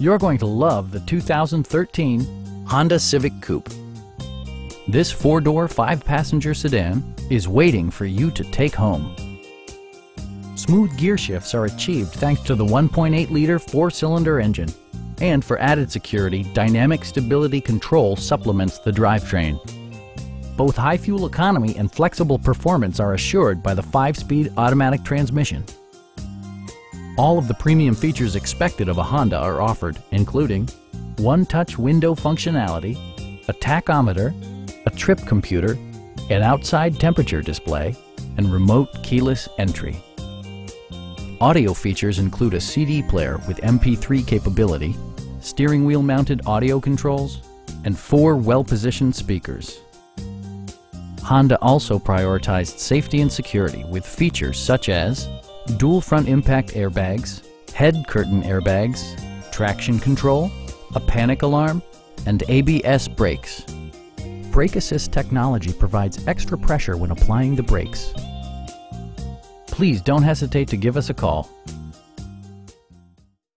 You're going to love the 2013 Honda Civic Coupe. This four-door, five-passenger sedan is waiting for you to take home. Smooth gear shifts are achieved thanks to the 1.8-liter four-cylinder engine. And for added security, Dynamic Stability Control supplements the drivetrain. Both high fuel economy and flexible performance are assured by the 5-speed automatic transmission. All of the premium features expected of a Honda are offered, including one-touch window functionality, a tachometer, a trip computer, an outside temperature display, and remote keyless entry. Audio features include a CD player with MP3 capability, steering wheel mounted audio controls, and four well-positioned speakers. Honda also prioritized safety and security with features such as dual front impact airbags, head curtain airbags, traction control, a panic alarm, and ABS brakes. Brake Assist technology provides extra pressure when applying the brakes. Please don't hesitate to give us a call.